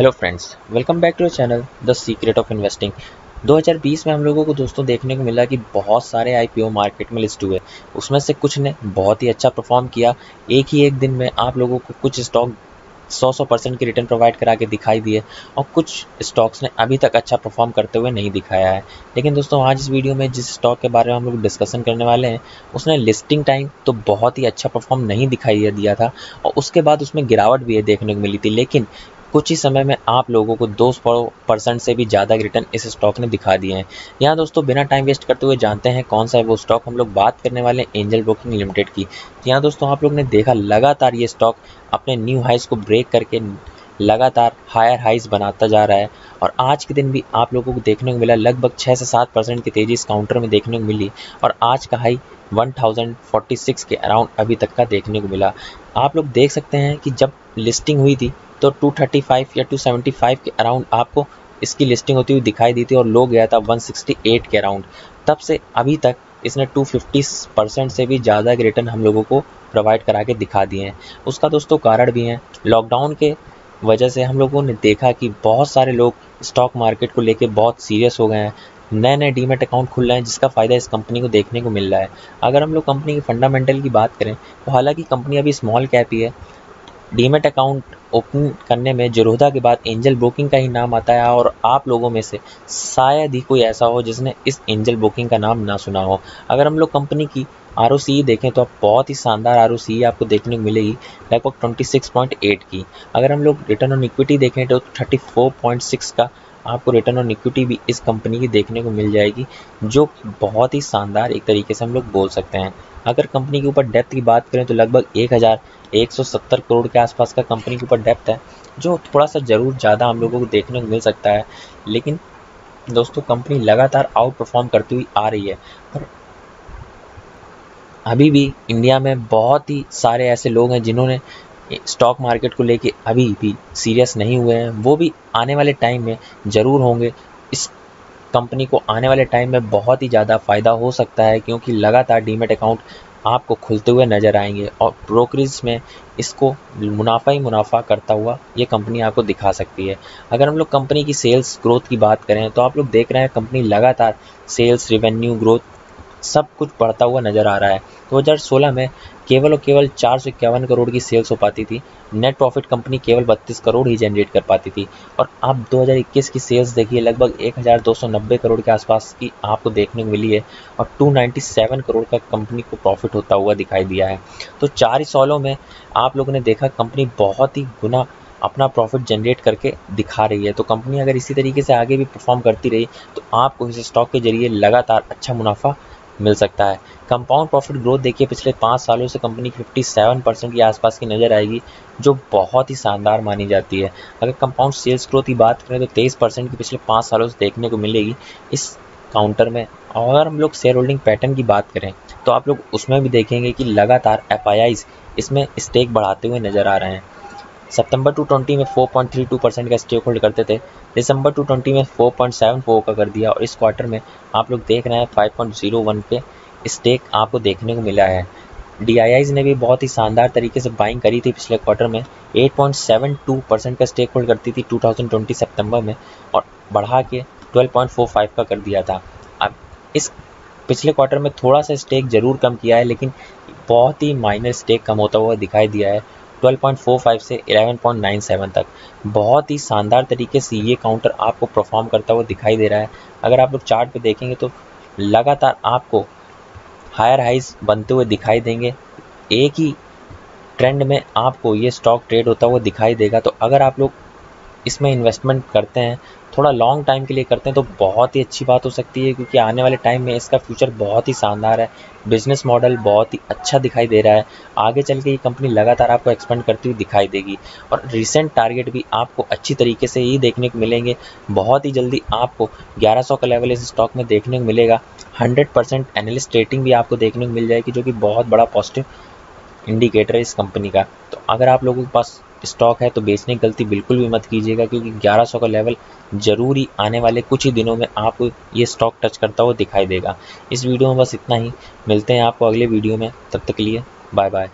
Hello friends welcome back to channel the secret of investing 2020 में हम लोगों को दोस्तों देखने को मिला कि बहुत सारे आईपीओ मार्केट में लिस्ट हुए। उसमें से कुछ ने बहुत ही अच्छा परफॉर्म किया। एक ही एक दिन में आप लोगों को कुछ स्टॉक सौ सौ परसेंट की रिटर्न प्रोवाइड करा के दिखाई दिए और कुछ स्टॉक्स ने अभी तक अच्छा परफॉर्म करते हुए नहीं दिखाया है। लेकिन दोस्तों आज इस वीडियो में जिस स्टॉक के बारे में हम लोग डिस्कशन करने वाले हैं, उसने लिस्टिंग टाइम तो बहुत ही अच्छा परफॉर्म नहीं दिखाई दिया था और उसके बाद उसमें गिरावट भी देखने को मिली थी। लेकिन कुछ ही समय में आप लोगों को दो परसेंट से भी ज़्यादा रिटर्न इस स्टॉक ने दिखा दिए हैं। यहाँ दोस्तों, बिना टाइम वेस्ट करते हुए जानते हैं कौन सा है वो स्टॉक हम लोग बात करने वाले हैं एंजल ब्रोकिंग लिमिटेड की। यहाँ दोस्तों, आप लोग ने देखा लगातार ये स्टॉक अपने न्यू हाइस को ब्रेक करके लगातार हायर हाइज बनाता जा रहा है और आज के दिन भी आप लोगों को देखने को मिला, लगभग छः से सात परसेंट की तेज़ी इस काउंटर में देखने को मिली और आज का हाई 1046 के अराउंड अभी तक का देखने को मिला। आप लोग देख सकते हैं कि जब लिस्टिंग हुई थी तो 235 या 275 के अराउंड आपको इसकी लिस्टिंग होती हुई दिखाई दी थी और लो गया था 168 के अराउंड तब से अभी तक इसने 250 परसेंट से भी ज़्यादा के रिटर्न हम लोगों को प्रोवाइड करा के दिखा दिए हैं। उसका दोस्तों कारण भी है लॉकडाउन के वजह से हम लोगों ने देखा कि बहुत सारे लोग स्टॉक मार्केट को लेके बहुत सीरियस हो गए हैं। नए नए डीमेट अकाउंट खुल रहे हैं, जिसका फ़ायदा इस कंपनी को देखने को मिल रहा है। अगर हम लोग कंपनी की फंडामेंटल की बात करें तो हालाँकि कंपनी अभी स्मॉल कैप ही है डीमेट अकाउंट ओपन करने में जरोधा के बाद एंजल ब्रोकिंग का ही नाम आता है और आप लोगों में से शायद ही कोई ऐसा हो जिसने इस एंजल ब्रोकिंग का नाम ना सुना हो। अगर हम लोग कंपनी की आर देखें तो आप बहुत ही शानदार आर आपको देखने को मिलेगी, लगभग ट्वेंटी सिक्स पॉइंट एट की। अगर हम लोग रिटर्न ऑन इक्विटी देखें तो थर्टी फोर पॉइंट सिक्स का आपको रिटर्न ऑन इक्विटी भी इस कंपनी की देखने को मिल जाएगी, जो बहुत ही शानदार एक तरीके से हम लोग बोल सकते हैं। अगर कंपनी के ऊपर डेप्थ की बात करें तो लगभग एक हज़ार एक सौ सत्तर करोड़ के आसपास का कंपनी के ऊपर डेप्थ है, जो थोड़ा सा ज़रूर ज़्यादा हम लोगों को देखने को मिल सकता है। लेकिन दोस्तों कंपनी लगातार आउट परफॉर्म करती हुई आ रही है। पर अभी भी इंडिया में बहुत ही सारे ऐसे लोग हैं जिन्होंने स्टॉक मार्केट को लेके अभी भी सीरियस नहीं हुए हैं। वो भी आने वाले टाइम में ज़रूर होंगे। इस कंपनी को आने वाले टाइम में बहुत ही ज़्यादा फ़ायदा हो सकता है, क्योंकि लगातार डीमेट अकाउंट आपको खुलते हुए नज़र आएँगे और ब्रोकरेज में इसको मुनाफा ही मुनाफा करता हुआ ये कंपनी आपको दिखा सकती है। अगर हम लोग कंपनी की सेल्स ग्रोथ की बात करें तो आप लोग देख रहे हैं कंपनी लगातार सेल्स रिवेन्यू ग्रोथ सब कुछ बढ़ता हुआ नज़र आ रहा है। 2016 में केवल और केवल चार सौ इक्यावन करोड़ की सेल्स हो पाती थी। नेट प्रॉफिट कंपनी केवल बत्तीस करोड़ ही जनरेट कर पाती थी। और अब 2021 की सेल्स देखिए, लगभग 1290 करोड़ के आसपास की आपको देखने को मिली है और 297 करोड़ का कंपनी को प्रॉफिट होता हुआ दिखाई दिया है। तो चार ही सालों में आप लोगों ने देखा कंपनी बहुत ही गुना अपना प्रॉफिट जनरेट करके दिखा रही है। तो कंपनी अगर इसी तरीके से आगे भी परफॉर्म करती रही तो आपको इस स्टॉक के ज़रिए लगातार अच्छा मुनाफा मिल सकता है। कंपाउंड प्रॉफिट ग्रोथ देखिए, पिछले पाँच सालों से कंपनी फिफ्टी सेवन परसेंट के आसपास की नज़र आएगी, जो बहुत ही शानदार मानी जाती है। अगर कंपाउंड सेल्स ग्रोथ की बात करें तो तेईस परसेंट की पिछले पाँच सालों से देखने को मिलेगी। इस काउंटर में और अगर हम लोग शेयर होल्डिंग पैटर्न की बात करें तो आप लोग उसमें भी देखेंगे कि लगातार एफ़ इसमें स्टेक बढ़ाते हुए नज़र आ रहे हैं। सितंबर टू ट्वेंटी में 4.32 परसेंट का स्टेक होल्ड करते थे। दिसंबर टू ट्वेंटी में 4.74 का कर दिया और इस क्वार्टर में आप लोग देख रहे हैं 5.01 पे स्टेक आपको देखने को मिला है। डी ने भी बहुत ही शानदार तरीके से बाइंग करी थी पिछले क्वार्टर में। 8.72 परसेंट का स्टेक होल्ड करती थी 2020 सितंबर में और बढ़ा के 12.45 का कर दिया था। अब इस पिछले क्वार्टर में थोड़ा सा स्टेक ज़रूर कम किया है, लेकिन बहुत ही माइनर स्टेक कम होता हुआ दिखाई दिया है। 12.45 से 11.97 तक। बहुत ही शानदार तरीके से ये काउंटर आपको परफॉर्म करता हुआ दिखाई दे रहा है। अगर आप लोग चार्ट पे देखेंगे तो लगातार आपको हायर हाइज बनते हुए दिखाई देंगे। एक ही ट्रेंड में आपको ये स्टॉक ट्रेड होता हुआ दिखाई देगा। तो अगर आप लोग इसमें इन्वेस्टमेंट करते हैं, थोड़ा लॉन्ग टाइम के लिए करते हैं तो बहुत ही अच्छी बात हो सकती है क्योंकि आने वाले टाइम में इसका फ्यूचर बहुत ही शानदार है। बिज़नेस मॉडल बहुत ही अच्छा दिखाई दे रहा है। आगे चल के ये कंपनी लगातार आपको एक्सपेंड करती हुई दिखाई देगी। और रिसेंट टारगेट भी आपको अच्छी तरीके से ही देखने को मिलेंगे। बहुत ही जल्दी आपको 1100 का लेवल इस स्टॉक में देखने को मिलेगा। 100 परसेंट एनालिस्ट रेटिंग भी आपको देखने को मिल जाएगी, जो कि बहुत बड़ा पॉजिटिव इंडिकेटर है इस कंपनी का। तो अगर आप लोगों के पास स्टॉक है तो बेचने की गलती बिल्कुल भी मत कीजिएगा, क्योंकि 1100 का लेवल ज़रूरी आने वाले कुछ ही दिनों में आपको ये स्टॉक टच करता हुआ दिखाई देगा। इस वीडियो में बस इतना ही। मिलते हैं आपको अगले वीडियो में। तब तक के लिए बाय बाय